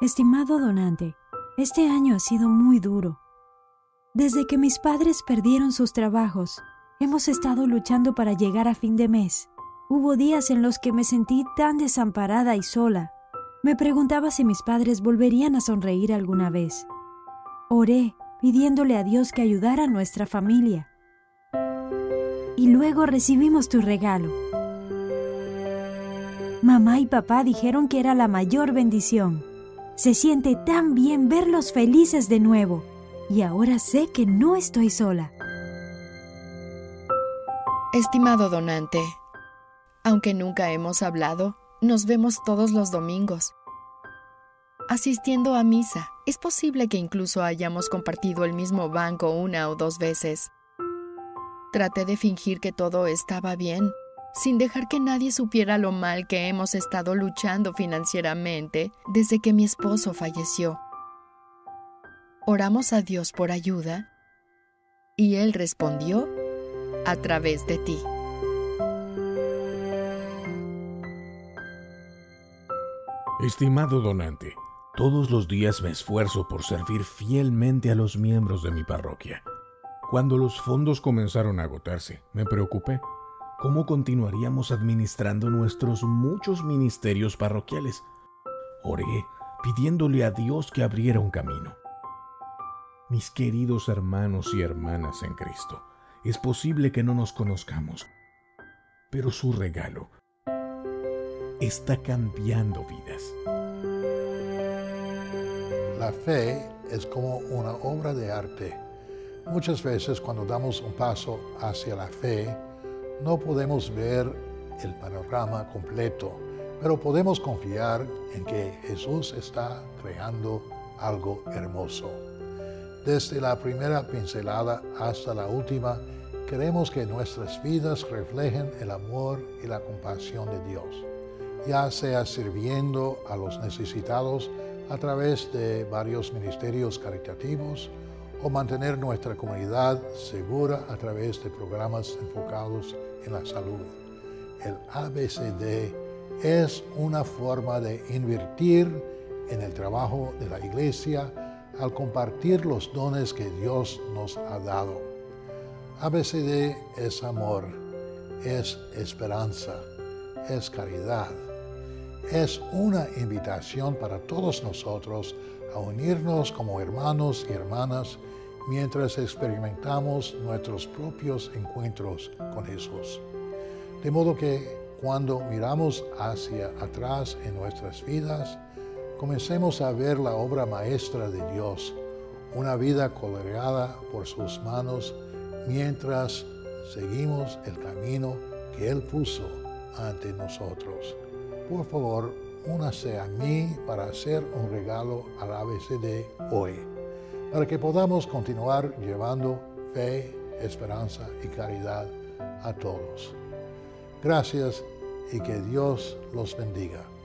Estimado donante, este año ha sido muy duro. Desde que mis padres perdieron sus trabajos, hemos estado luchando para llegar a fin de mes. Hubo días en los que me sentí tan desamparada y sola. Me preguntaba si mis padres volverían a sonreír alguna vez. Oré pidiéndole a Dios que ayudara a nuestra familia. Y luego recibimos tu regalo. Mamá y papá dijeron que era la mayor bendición. Se siente tan bien verlos felices de nuevo. Y ahora sé que no estoy sola. Estimado donante, aunque nunca hemos hablado, nos vemos todos los domingos. Asistiendo a misa, es posible que incluso hayamos compartido el mismo banco una o dos veces. Traté de fingir que todo estaba bien sin dejar que nadie supiera lo mal que hemos estado luchando financieramente desde que mi esposo falleció. Oramos a Dios por ayuda y Él respondió a través de ti. Estimado donante, todos los días me esfuerzo por servir fielmente a los miembros de mi parroquia. Cuando los fondos comenzaron a agotarse, me preocupé ¿cómo continuaríamos administrando nuestros muchos ministerios parroquiales? Oré pidiéndole a Dios que abriera un camino. Mis queridos hermanos y hermanas en Cristo, es posible que no nos conozcamos, pero su regalo está cambiando vidas. La fe es como una obra de arte. Muchas veces cuando damos un paso hacia la fe, no podemos ver el panorama completo, pero podemos confiar en que Jesús está creando algo hermoso. Desde la primera pincelada hasta la última, queremos que nuestras vidas reflejen el amor y la compasión de Dios, ya sea sirviendo a los necesitados a través de varios ministerios caritativos, o mantener nuestra comunidad segura a través de programas enfocados en la salud. El ABCD es una forma de invertir en el trabajo de la iglesia al compartir los dones que Dios nos ha dado. ABCD es amor, es esperanza, es caridad. Es una invitación para todos nosotros a unirnos como hermanos y hermanas mientras experimentamos nuestros propios encuentros con Jesús. De modo que cuando miramos hacia atrás en nuestras vidas, comencemos a ver la obra maestra de Dios, una vida coloreada por sus manos mientras seguimos el camino que Él puso ante nosotros. Por favor, únase a mí para hacer un regalo al ABCD hoy, para que podamos continuar llevando fe, esperanza y caridad a todos. Gracias y que Dios los bendiga.